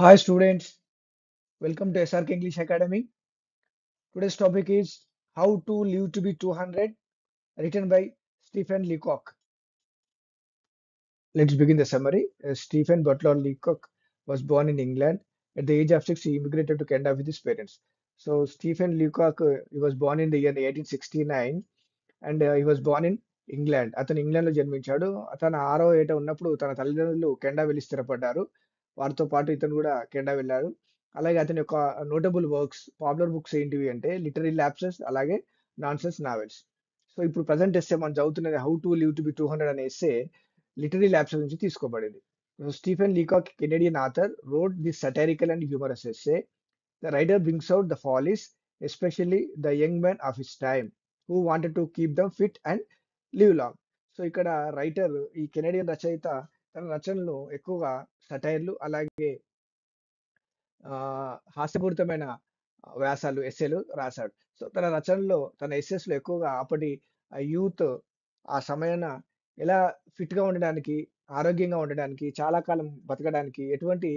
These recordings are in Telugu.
Hi students, welcome to SRK English Academy. Today's topic is How to Live to be 200, written by Stephen Leacock. Let's begin the summary. Uh, Stephen Butler Leacock was born in England. At the age of six, he immigrated to Canada with his parents. So Stephen Leacock, uh, he was born in the year 1869 and he was born in England అతను ఇంగ్లాండ్ లో జన్మించాడు అతను ఆరో ఏట ఉన్నప్పుడు తన తల్లిదండ్రులు కెనడా వెళ్ళి స్థిరపడ్డారు వారితో పాటు ఇతను కూడా కెనడా వెళ్ళాడు. అలాగే అతని యొక్క నోటబుల్ వర్క్స్ పాపులర్ బుక్స్ ఏంటివి అంటే లిటరీ ల్యాప్సెస్ అలాగే నాన్సెన్స్ నావెల్స్ సో ఇప్పుడు ప్రజెంట్ ఎస్సే మనం చదువుతున్నది how to live to be two hundred అనే ఎస్సే లిటరీ ల్యాప్సెస్ నుంచి తీసుకోబడింది. Stephen Leacock Canadian author wrote the satirical and humorous essay the writer brings out the follies especially the young man of his time who wanted to keep them fit and live long so ఇక్కడ రైటర్ ఈ కెనేడియన్ రచయిత తన రచనలు ఎక్కువగా సటైర్లు అలాగే హాస్యపూరితమైన వ్యాసాలు ఎస్సేలు రాశాడు. సో తన రచనలో తన ఎస్సెస్ ఎక్కువగా అప్పటి యూత్ ఆ సమయాన ఎలా ఫిట్గా ఉండడానికి ఆరోగ్యంగా ఉండడానికి చాలా కాలం బతకడానికి ఎటువంటి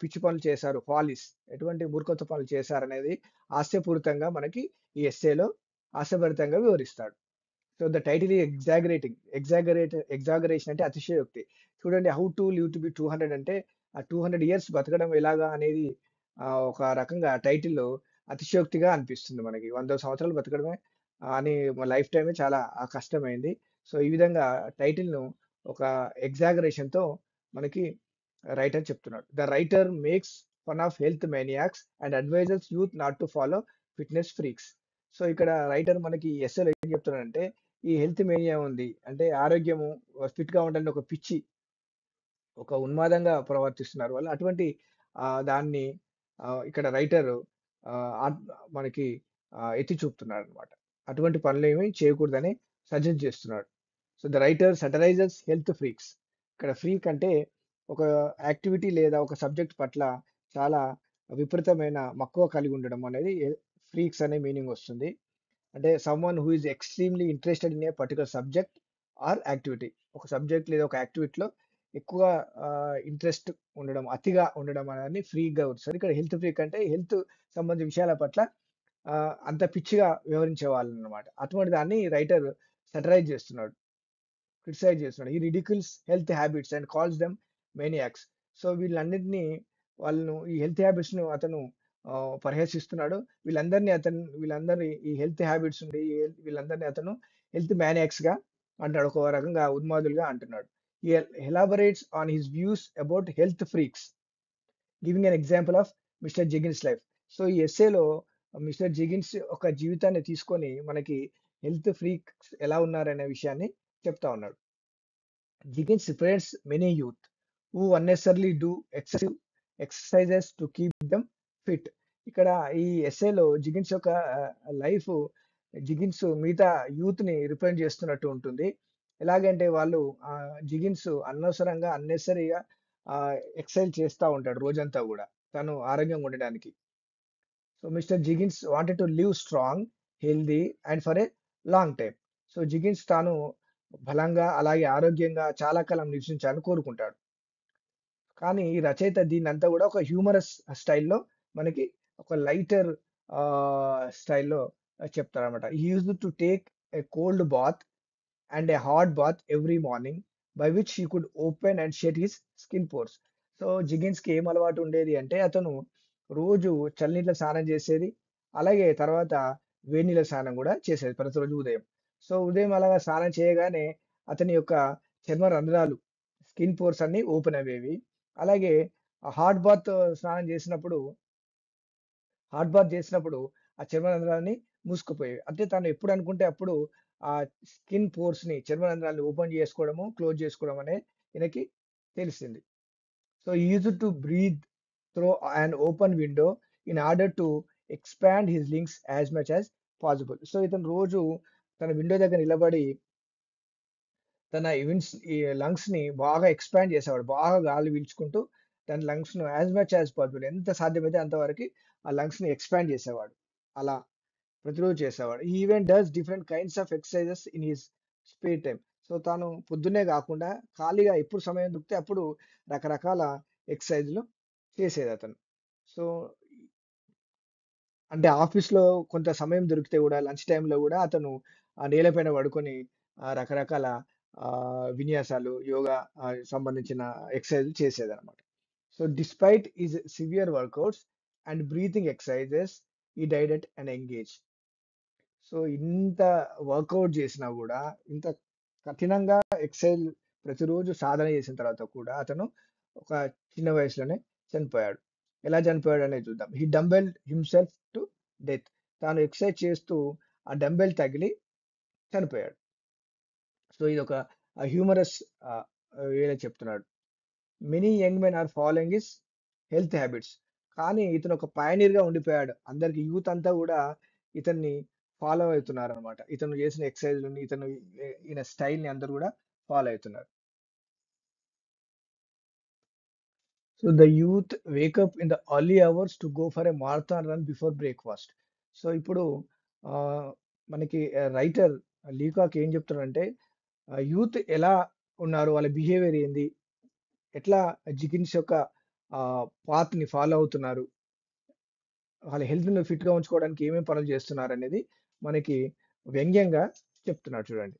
పిచ్చి పనులు చేశారు ఫాలిస్ ఎటువంటి మూర్ఖత్వ పనులు చేశారు అనేది హాస్యపూరితంగా మనకి ఈ ఎస్సేలో హాస్యభరితంగా వివరిస్తాడు. So the title exaggerating exaggerate exaggeration అంటే అతిశయోక్తి. చూడండి how to live to be two hundred అంటే ఆ టూ హండ్రెడ్ ఇయర్స్ బతకడం ఎలాగా అనేది ఒక రకంగా టైటిల్ అతిశయోక్తిగా అనిపిస్తుంది మనకి. వంద సంవత్సరాలు బతకడమే అని లైఫ్ టైమే చాలా కష్టమైంది. సో ఈ విధంగా టైటిల్ను ఒక ఎగ్జాగరేషన్తో మనకి రైటర్ చెప్తున్నాడు. The writer makes one of health maniacs and advisers youth not to follow fitness freaks so ఇక్కడ రైటర్ మనకి ఎస్ఎల్ ఏం చెప్తున్నాడంటే ఈ హెల్త్ మేనియా ఉంది. అంటే ఆరోగ్యము ఫిట్గా ఉండాలని ఒక పిచ్చి ఒక ఉన్మాదంగా ప్రవర్తిస్తున్నారు. వాళ్ళు అటువంటి దాన్ని ఇక్కడ రైటర్ మనకి ఎత్తి చూపుతున్నాడు అనమాట అటువంటి పనులు ఏమి చేయకూడదని సజెస్ట్ చేస్తున్నాడు. So the writer satirises health freaks. ఇక్కడ ఫ్రీక్ అంటే ఒక యాక్టివిటీ లేదా ఒక సబ్జెక్ట్ పట్ల చాలా విపరీతమైన మక్కువ కలిగి ఉండడం అనేది ఫ్రీక్స్ అనే మీనింగ్ వస్తుంది. అంటే someone who is extremely interested in a particular subject or activity ఒక సబ్జెక్ట్ లేదా ఒక యాక్టివిటీలో ఎక్కువ ఇంట్రెస్ట్ ఉండడం అతిగా ఉండడం అనేది ఫ్రీగా వస్తుంది ఇక్కడ హెల్త్ ఫ్రీక్ అంటే హెల్త్ సంబంధించిన విషయాల పట్ల అంత పిచ్చిగా వివరించే వాళ్ళు అనమాట అటువంటి దాన్ని రైటర్ సటరైజ్ చేస్తున్నాడు. క్రిటిసైజ్ చేస్తున్నాడు. ఈ ridicules health habits and calls them maniacs so వీళ్ళన్నింటినీ వాళ్ళను ఈ హెల్త్ హ్యాబిట్స్ను అతను పరిహసిస్తున్నాడు. వీళ్ళందరినీ అతను వీళ్ళందరినీ ఈ హెల్త్ హ్యాబిట్స్ ఉండి వీళ్ళందరినీ అతను హెల్త్ మ్యానియాక్స్గా అంటాడు ఒక రకంగా ఉన్మాదులుగా అంటున్నాడు. He elaborates on his views about health freaks giving an example of mister Jiggins life so ఈ ఎస్సేలో మిస్టర్ జిగిన్స్ ఒక జీవితాన్ని తీసుకొని మనకి హెల్త్ ఫ్రీక్స్ ఎలా ఉన్నారనే విషయాన్ని చెప్తా ఉన్నాడు. Jiggins represents many youth who unnecessarily do excessive exercises to keep them fit ఇక్కడ ఈ ఎస్ఏలో జిగిన్స్ యొక్క లైఫ్ జిగిన్స్ మిగతా యూత్ని రిప్రజెంట్ చేస్తున్నట్టు ఉంటుంది. ఎలాగంటే వాళ్ళు జిగిన్స్ అనవసరంగా అన్నెసరీగా ఎక్సైజ్ చేస్తూ ఉంటాడు రోజంతా కూడా తను ఆరోగ్యంగా ఉండడానికి. So mister Jiggins wanted to live strong healthy and for a long time so Jiggins తాను బలంగా అలాగే ఆరోగ్యంగా చాలా కాలం నివసించాలని కోరుకుంటాడు. కానీ ఈ రచయిత దీన్ని అంతా కూడా ఒక హ్యూమరస్ స్టైల్లో మనకి ఒక లైటర్ స్టైల్లో చెప్తారనమాట he use to take a cold bath and a hot bath every morning by which he could open and shut his skin pores so జిగిన్స్కి ఏం అలవాటు ఉండేది అంటే అతను రోజు చల్లనీళ్ళ స్నానం చేసేది అలాగే తర్వాత వేడి నీళ్ళ స్నానం కూడా చేసేది ప్రతిరోజు ఉదయం. సో ఉదయం అలాగా స్నానం చేయగానే అతని యొక్క చర్మ రంధ్రాలు స్కిన్ పోర్స్ అన్ని ఓపెన్ అయ్యేవి. అలాగే హాట్ బాత్ స్నానం చేసినప్పుడు హాట్ బాత్ చేసినప్పుడు ఆ చర్మరంధ్రాలని మూసుకుపోయేవి. అంటే తను ఎప్పుడు అనుకుంటే అప్పుడు ఆ స్కిన్ పోర్స్ని చర్మరంధ్రాలని ఓపెన్ చేసుకోవడము క్లోజ్ చేసుకోవడం అనే ఈయనకి తెలిసింది. So use to breathe through and open window in order to expand his lungs as much as possible. So ఇతను రోజు తన విండో దగ్గర నిలబడి తన ఈవెంట్స్ ఈ లంగ్స్ని బాగా ఎక్స్పాండ్ చేసేవాడు. బాగా గాలి పీల్చుకుంటూ తన లంగ్స్ను యాజ్ మచ్ యాజ్ పాసిబుల్. ఎంత సాధ్యమైతే అంతవరకు ఆ లంగ్స్ని ఎక్స్పాండ్ చేసేవాడు అలా ప్రతిరోజు చేసేవాడు he even does different kinds of exercises in his spare time so తాను పొద్దున్నే కాకుండా ఖాళీగా ఎప్పుడు సమయం దొరికితే అప్పుడు రకరకాల ఎక్సర్సైజ్లు చేసేది అతను. సో అంటే ఆఫీస్‌లో కొంత సమయం దొరికితే కూడా లంచ్ టైంలో కూడా అతను ఆ పడుకొని రకరకాల విన్యాసాలు, యోగా సంబంధించిన ఎక్సర్‌సైజ్‌లు చేసేదన్నమాట. So despite his severe workouts and breathing exercises he died and engage so ఇంత వర్కౌట్ చేసినా కూడా ఇంత కఠినంగా ఎక్సర్‌సైజ్ ప్రతిరోజు సాధన చేసిన తర్వాత కూడా అతను ఒక చిన్న వయసులోనే చనిపోయాడు. ఎలా చనిపోయాడు అనేది చూద్దాం. He dumbbell himself to death. తాను ఎక్సర్‌సైజ్ చేస్తూ ఆ డంబెల్ తగిలి చనిపోయాడు. సో ఇది ఒక హ్యూమరస్ ఆహ్, వేలో చెప్తున్నాడు. Many young men are following his health habits. కానీ ఇతను ఒక పయనీర్‌గా ఉండిపోయాడు. అందరికి యూత్ అంతా గూడా ఇతన్ని ఫాలో అవుతున్నారన్నమాట. ఇతను చేసిన ఎక్సర్‌సైజ్‌లని, ఇతను ఎ ఈయన స్టైల్‌ని అందరూ గూడా ఫాలో అవుతున్నారు so the youth wake in the early hours to go for a marathon run before breakfast. So ఇప్పుడు ఆహ్, మనకి ఆహ్, రైటర్ లీకాక్ ఏం చెప్తున్నాడంటే ఆహ్, యూత్ ఎలా ఉన్నారు? వాళ్ళ బిహేవియర్ ఏంది? ఎట్లా జిగిన్స్ యొక్క పాత్‌ని ఫాలో అవుతున్నారు? వాళ్ళ హెల్త్‌ని ఫిట్‌గా ఉంచుకోవడానికి ఏమేం పనులు చేస్తున్నారు అనేది మనకి వ్యంగ్యంగా చెప్తున్నారు చూడండి.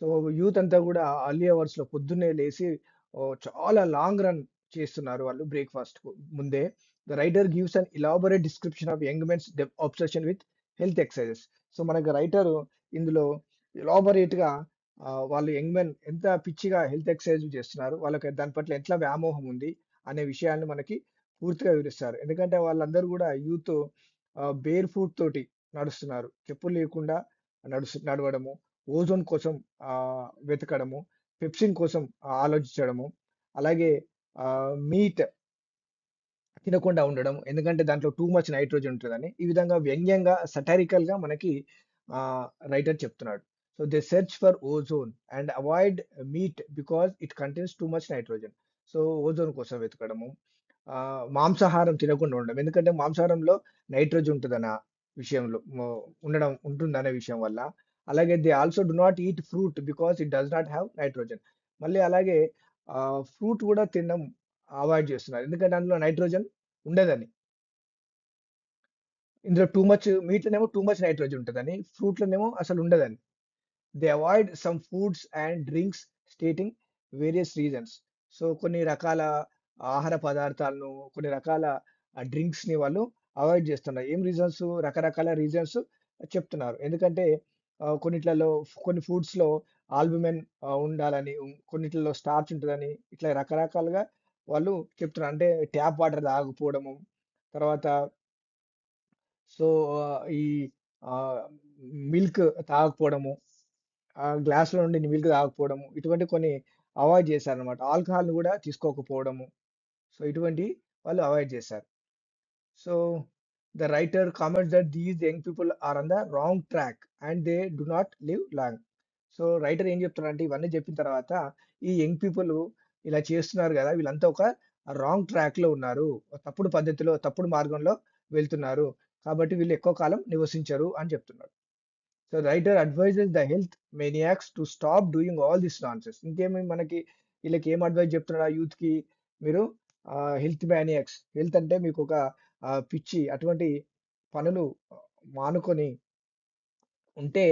సో యూత్ అంతా కూడా అర్లీ అవర్స్‌లో పొద్దున్నే లేచి చాలా లాంగ్ రన్ చేస్తున్నారు వాళ్ళు బ్రేక్‌ఫాస్ట్‌కు ముందే. The writer gives an elaborate description of young men's obsession with health exercises. So మనకి రైటర్ ఇందులో ఇలాబొరేట్గా వాళ్ళు యంగ్ మెన్ ఎంత పిచ్చిగా హెల్త్ ఎక్సర్సైజ్ చేస్తున్నారు. వాళ్ళకి దాని పట్ల ఎట్లా వ్యామోహం ఉంది అనే విషయాన్ని మనకి పూర్తిగా వివరిస్తారు. ఎందుకంటే వాళ్ళందరూ కూడా యూత్ బేర్ ఫూట్ తోటి నడుస్తున్నారు. చెప్పులు లేకుండా నడుస్తు నడవడము, ఓజోన్ కోసం వెతకడము, పెప్సిన్ కోసం ఆలోచించడము, అలాగే మీట్ తినకుండా ఉండడం. ఎందుకంటే దాంట్లో టూ మచ్ నైట్రోజన్ ఉంటుందని ఈ విధంగా వ్యంగ్యంగా, సటారికల్‌గా మనకి రైటర్ చెప్తున్నాడు. So they search for ozone and avoid meat because it contains too much nitrogen. So ozone కోసం వెతకడము. మాంసాహారం తినకుండా ఉండడం. ఎందుకంటే మాంసాహారంలో నైట్రోజన్ ఉంటుందన్న విషయంలో ఉండడం ఉంటుందనే విషయం వల్ల. అలాగే they also do not eat fruit because it does not have nitrogen. మళ్ళీ అలాగే ఫ్రూట్ కూడా తినడం అవాయిడ్ చేస్తున్నారు. ఎందుకంటే అందులో నైట్రోజన్ ఉండదని. ఇందులో టూ మచ్ మీట్‌లోనేమో టూ మచ్ నైట్రోజన్ ఉంటుందని ఫ్రూట్‌లోనేమో అసలు ఉండదని. They avoid some foods and drinks stating various reasons. So కొన్ని రకాల ఆహార పదార్థాలను, కొన్ని రకాల డ్రింక్స్‌ని వాళ్ళు అవాయిడ్ చేస్తున్నారు. ఏం రీజన్స్? రకరకాల రీజన్స్ చెప్తున్నారు. ఎందుకంటే కొన్నిట్లలో కొన్ని ఫుడ్స్‌లో ఆల్బుమెన్ ఉండాలని, కొన్నిట్లలో స్టార్చ్ ఉంటుందని ఇట్లా రకరకాలుగా వాళ్ళు చెప్తున్నారు. అంటే ట్యాప్ వాటర్ తాగకపోవడము, తర్వాత సో ఈ మిల్క్ తాగకపోవడము, గ్లాసులో గ్లాస్‌లో నుండి మిల్క్ తాగకపోవడము, ఇటువంటి కొన్ని అవాయిడ్ చేశారనమాట ఆల్కహాల్‌ని కూడా తీసుకోకపోవడము. సో ఇటువంటి వాళ్ళు అవాయిడ్ చేశారు. So the writer comments that these young people are on the wrong track and they do not live long. So writer ఏం చెప్తున్నాడంటే ఇవన్నీ చెప్పిన తర్వాత ఈ యంగ్ పీపుల్ ఇలా చేస్తున్నారు కదా వీళ్ళంతా ఒక రాంగ్ ట్రాక్‌లో ఉన్నారు. తప్పుడు పద్ధతిలో, తప్పుడు మార్గంలో వెళ్తున్నారు. కాబట్టి వీళ్ళు ఎక్కువ కాలం నివసించరు అని చెప్తున్నారు so writer advises the health maniacs to stop doing all this nonsense ఇంకేమి మనకి వీళ్ళకి ఏం అడ్వైజ్ చెప్తున్నాడు ఆ యూత్‌కి మీరు హెల్త్ మేనియాక్స్ హెల్త్ అంటే మీకొక ఒక పిచ్చి అటువంటి పనులు మానుకొని ఉంటే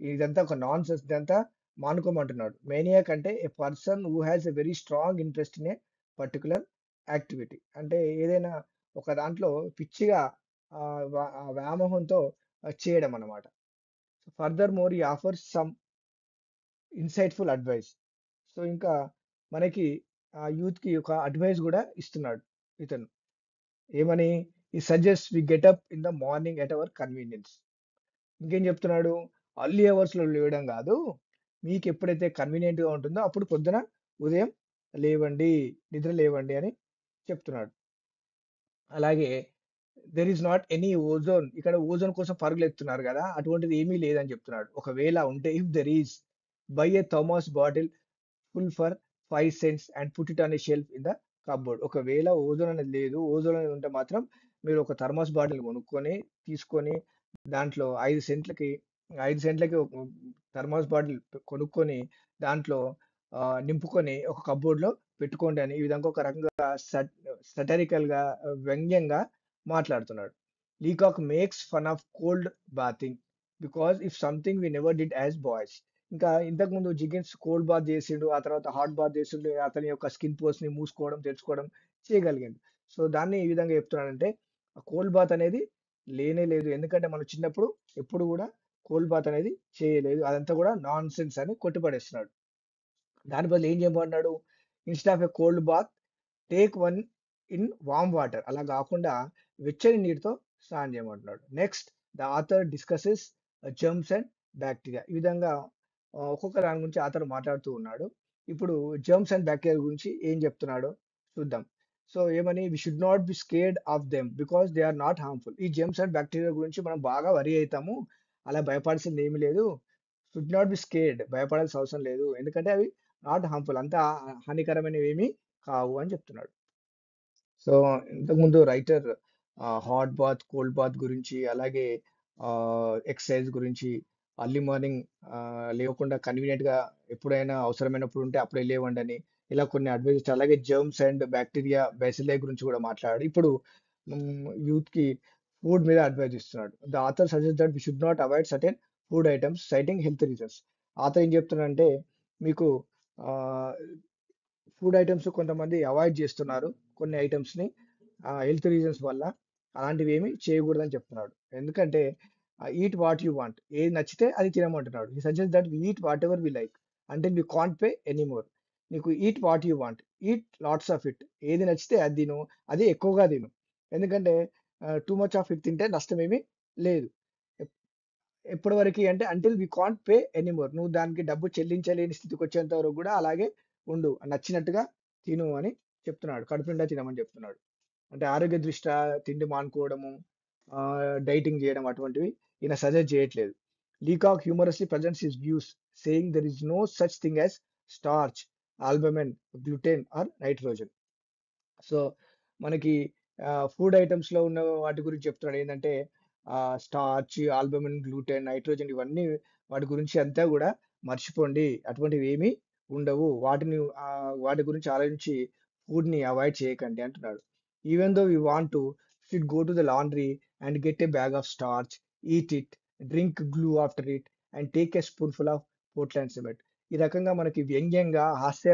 ఇదంతా ఒక నాన్‌సెన్స్ ఇదంతా మానుకోమంటున్నాడు. మేనియాక్ అంటే a person who has a very strong interest in a particular activity. అంటే ఏదైనా ఒక దాంట్లో పిచ్చిగా వ్యామోహంతో చేయడం అన్నమాట. Furthermore he offers some insightful advice. So ఇంకా మనకి ఆ యూత్‌కి ఒక అడ్వైస్ కూడా ఇస్తున్నాడు ఇతను. ఏమని? He suggest we get up in the morning at our convenience. ఇంకేం చెప్తున్నాడు? అర్లీ అవర్స్‌లో లేవడం కాదు మీకు ఎప్పుడైతే కన్వీనియంట్‌గా ఉంటుందో అప్పుడు పొద్దున ఉదయం లేవండి, నిద్ర లేవండి అని చెప్తున్నాడు. అలాగే there is not any ozone ఇక్కడ ఓజోన్ కోసం పరుగులు ఎత్తున్నారు కదా అటువంటిది ఏమీ లేదని చెప్తున్నాడు. ఒకవేళ ఉంటే if there is buy a thermos bottle full for five cents and put it on a shelf in the cupboard. ఒకవేళ ఓజోన్ అనేది లేదు, ఓజోన్ అనేది ఉంటే మాత్రం మీరు ఒక థర్మాస్ బాటిల్ కొనుక్కొని, తీసుకొని దాంట్లో ఐదు సెంట్లకి ఐదు సెంట్లకి ఒక బాటిల్ కొనుక్కొని దాంట్లో నింపుకొని ఒక కప్‌బోర్డ్‌లో పెట్టుకోండి అని ఈ విధంగా ఒక రకంగా సటరికల్గా వ్యంగ్యంగా మాట్లాడుతున్నాడు. Leacock makes fun of cold bathing because if something we never did as boys ఇంకా ఇంతకు ముందు జిగిన్స్ కోల్డ్ బాత్ చేసిండు ఆ తర్వాత హాట్ బాత్ చేసిండు అతని యొక్క స్కిన్ పోస్ట్ని మూసుకోవడం తెచ్చుకోవడం చేయగలిగిండు. సో దాన్ని ఈ విధంగా చెప్తున్నాడంటే కోల్డ్ బాత్ అనేది లేనే లేదు. ఎందుకంటే మనం చిన్నప్పుడు ఎప్పుడు కూడా కోల్డ్ బాత్ అనేది చేయలేదు. అదంతా కూడా నాన్ సెన్స్ అని కొట్టిపడేస్తున్నాడు. దాని బదులు ఏం చేయమన్నాడు instead of a cold bath take one in warm water అలా కాకుండా వెచ్చని నీటితో స్నానం చేయమంటున్నాడు. Next the author discusses germs and bacteria ఈ విధంగా uh, ఒక్కొక్క దాని గురించి ఆథర్ మాట్లాడుతూ ఉన్నాడు. ఇప్పుడు జర్మ్స్ అండ్ బ్యాక్టీరియా గురించి ఏం చెప్తున్నాడో చూద్దాం. సో ఏమని? We should not be scared of them because they are not harmful ఈ జెమ్స్ అండ్ బ్యాక్టీరియా గురించి మనం బాగా వరి అవుతాము. అలా భయపడాల్సింది ఏమీ లేదు. షుడ్ నాట్ బి స్కేర్డ్ భయపడాల్సిన అవసరం లేదు. ఎందుకంటే అవి నాట్ హార్మ్ఫుల్ అంత హానికరమైనవి ఏమీ కావు అని చెప్తున్నాడు. సో ఇంతకుముందు writer hot bath cold bath గురించి అలాగే ఎక్సర్సైజ్ గురించి అర్లీ మార్నింగ్ లేకుండా కన్వీనియంట్గా ఎప్పుడైనా అవసరమైనప్పుడు ఉంటే అప్పుడే లేవండి అని ఇలా కొన్ని అడ్వైజెస్ అలాగే జర్మ్స్ అండ్ బ్యాక్టీరియా బెసిలే గురించి కూడా మాట్లాడాడు. ఇప్పుడు యూత్కి ఫుడ్ మీద అడ్వైజ్ ఇస్తున్నాడు. The author suggest that we should not avoid certain food items citing health reasons. Author ఏం చెప్తున్నాడంటే మీకు ఫుడ్ ఐటమ్స్ కొంతమంది అవాయిడ్ చేస్తున్నారు కొన్ని ఐటమ్స్ని. హెల్త్ రీజన్స్ వల్ల అలాంటివి ఏమి చేయకూడదని చెప్తున్నాడు. ఎందుకంటే ఈట్ వాట్ యు వాంట్ ఏది నచ్చితే అది తినమంటున్నాడు. He suggest that eat whatever we like అంటే వి కాంట్ పే ఎనీమోర్ నీకు eat what you want eat lots of it ఏది నచ్చితే అది తిను. అది ఎక్కువగా తిను. ఎందుకంటే టూ మచ్ ఆఫ్ ఇట్ తింటే నష్టం ఏమీ లేదు. ఎప్పటి వరకు అంటే until we can't pay anymore నువ్వు దానికి డబ్బు చెల్లించలేని స్థితికి వచ్చేంత వరకు కూడా అలాగే ఉండు. నచ్చినట్టుగా తిను అని చెప్తున్నాడు. కడుపు నిండా తినమని చెప్తున్నాడు. అంటే ఆరోగ్య దృష్ట్యా తిండి మానుకోవడము డైటింగ్ చేయడం అటువంటివి ఈయన సజెస్ట్ చేయట్లేదు. Leacock humorously presents his views saying there is no such thing as starch albumen gluten or nitrogen so మనకి ఫుడ్ ఐటమ్స్లో ఉన్న వాటి గురించి చెప్తున్నాడు. ఏంటంటే స్టార్చ్ ఆల్బమిన్ గ్లూటెన్ నైట్రోజన్ ఇవన్నీ వాటి గురించి అంతా కూడా మర్చిపోండి. అటువంటివి ఏమీ ఉండవు. వాటిని వాటి గురించి ఆలోచించి ఫుడ్ని అవాయిడ్ చేయకండి అంటున్నాడు. Even though we want to should go to the laundry and get a bag of starch eat it drink glue after it and take a spoonful of Portland cement ఈ రకంగా మనకి వ్యంగ్యంగా హాస్య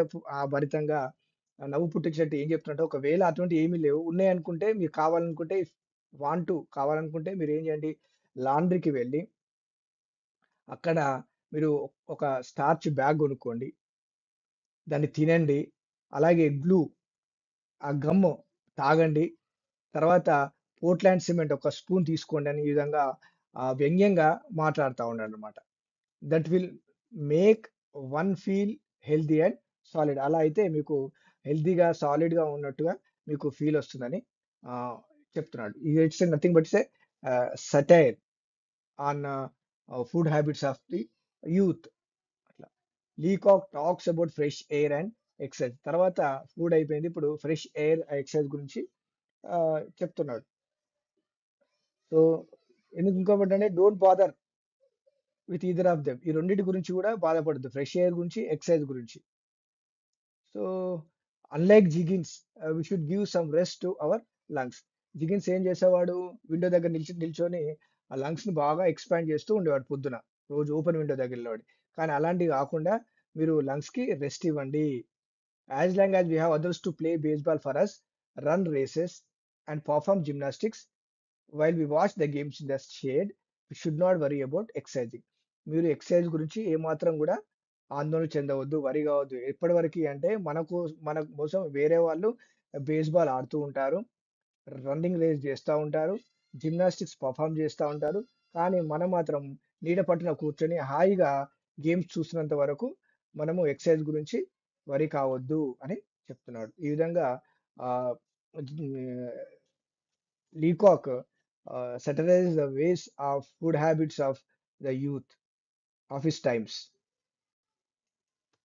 భరితంగా నవ్వు పుట్టించినట్టు ఏం చెప్తున్నట్టు ఒకవేళ అటువంటి ఏమీ లేవు ఉన్నాయి అనుకుంటే మీరు కావాలనుకుంటే వాంట్ కావాలనుకుంటే మీరు ఏం చేయండి లాండ్రీకి వెళ్ళి అక్కడ మీరు ఒక స్టార్చ్ బ్యాగ్ కొనుక్కోండి. దాన్ని తినండి. అలాగే గ్లూ ఆ గమ్ తాగండి. తర్వాత పోర్ట్లాండ్ సిమెంట్ ఒక స్పూన్ తీసుకోండి అని ఈ విధంగా ఆ, వ్యంగ్యంగా మాట్లాడుతూ ఉన్నాడు అనమాట that will make one feel healthy and solid అలా అయితే మీకు హెల్దీగా సాలిడ్గా ఉన్నట్టుగా మీకు ఫీల్ వస్తుందని చెప్తున్నాడు. ఇది it's nothing but it's satire on food habits of the youth అట్లా. Leacock talks about fresh air and exercise తర్వాత ఫుడ్ అయిపోయింది. ఇప్పుడు ఫ్రెష్ ఎయిర్ ఎక్సర్సైజ్ గురించి చెప్తున్నాడు. సో ఎందుకు ఇంకోటి అంటే don't bother with either of them ఈ రెండింటి గురించి కూడా బాధపడద్దు. ఫ్రెష్ ఎయిర్ గురించి ఎక్సర్సైజ్ గురించి. So unlike Jiggins we should give some rest to our lungs Jiggins ఏం చేసేవాడు? విండో దగ్గర నిల్చి నిల్చొని ఆ లంగ్స్ని బాగా ఎక్స్పాండ్ చేస్తూ ఉండేవాడు పొద్దున. రోజు ఓపెన్ విండో దగ్గర నిలబడి. కానీ అలాంటివి కాకుండా మీరు లంగ్స్కి రెస్ట్ ఇవ్వండి. As long as we have others to play baseball for us run races and perform gymnastics while we watch the games in the shade we should not worry about exercising మీరు ఎక్సర్సైజ్ గురించి ఏమాత్రం కూడా ఆందోళన చెందవద్దు వరి కావద్దు. ఎప్పటివరకు అంటే మనకు మన కోసం వేరే వాళ్ళు బేస్బాల్ ఆడుతూ ఉంటారు రన్నింగ్ రేస్ చేస్తూ ఉంటారు జిమ్నాస్టిక్స్ పర్ఫామ్ చేస్తూ ఉంటారు కానీ మనం మాత్రం నీడ పట్టున కూర్చొని హాయిగా గేమ్స్ చూసినంత వరకు మనము ఎక్సర్సైజ్ గురించి వరి కావద్దు అని చెప్తున్నాడు. ఈ విధంగా ఆ, Leacock satirize the ways of food habits of the youth of his times